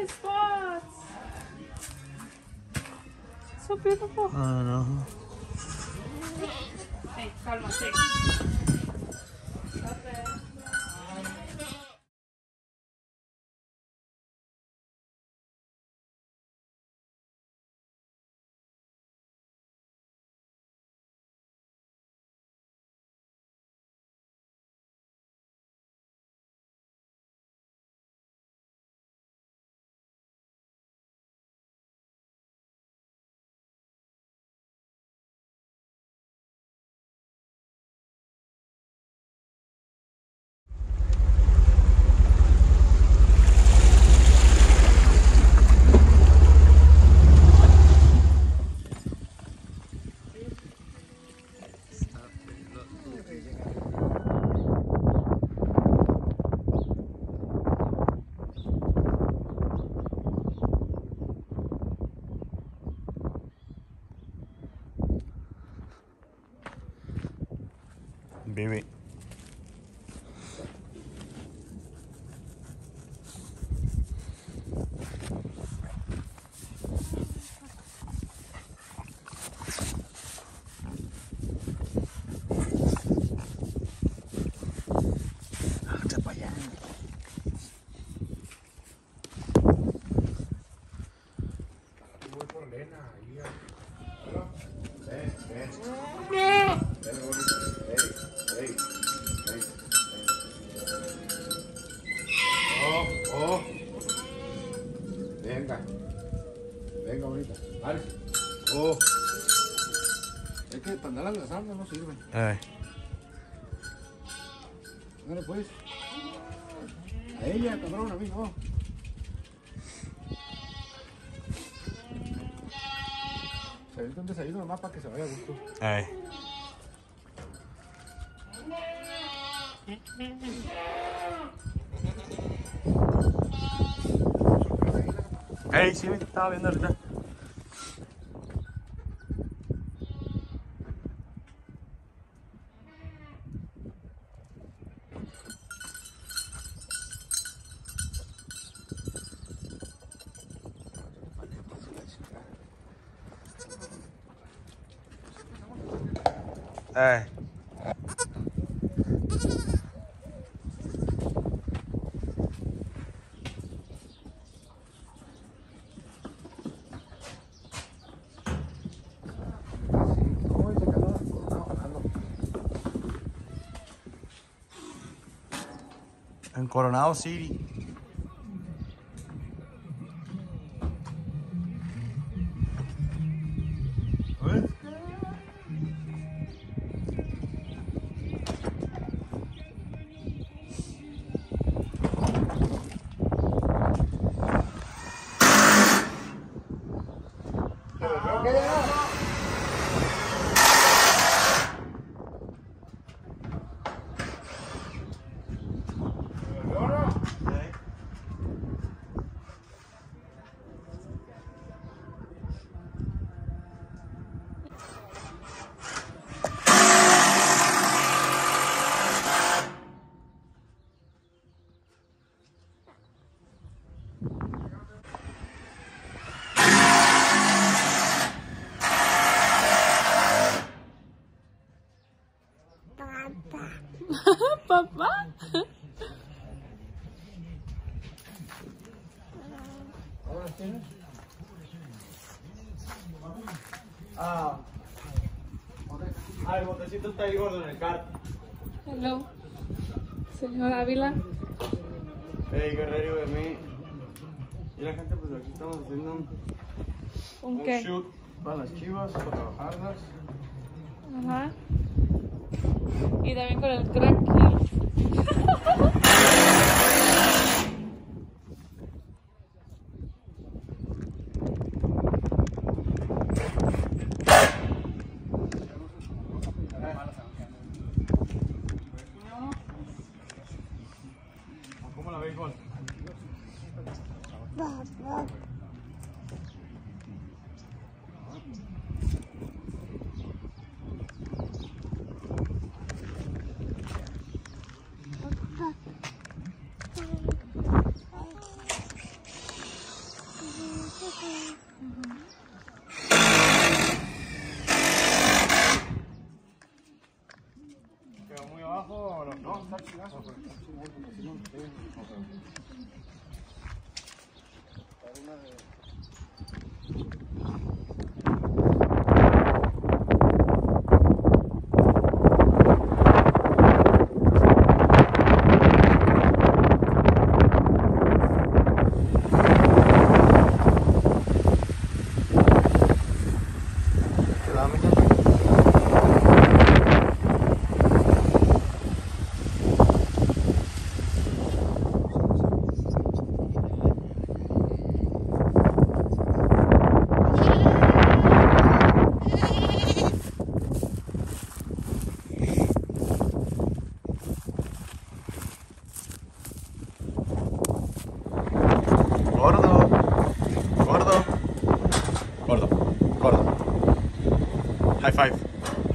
his spots. So beautiful. I know. Hey, calma. BW Lena, iya. Venga, bonita. Vale. Oh. Es que para andar abrazando no sirve. Ay. Dale, pues. A ella, cabrón, a mí no. Se avienta un desayuno nomás para que se vaya a gusto. Ay. Hey, si vede, sta venendo. Eh. En Coronado City. Papá. ¿Ahora tienes? Ah. El botecito está ahí gordo en el carro. Hello. Señor Ávila. Ey, guerrero de mí. Y la gente, pues aquí estamos haciendo un, ¿Un un shoot para las chivas, para trabajarlas. Ajá. Y también con el crack. ¿Cómo la veis? Pero muy abajo, no, no, está está.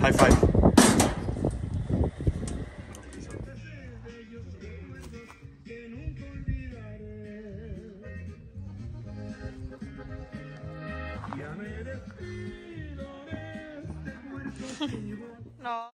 High five. No.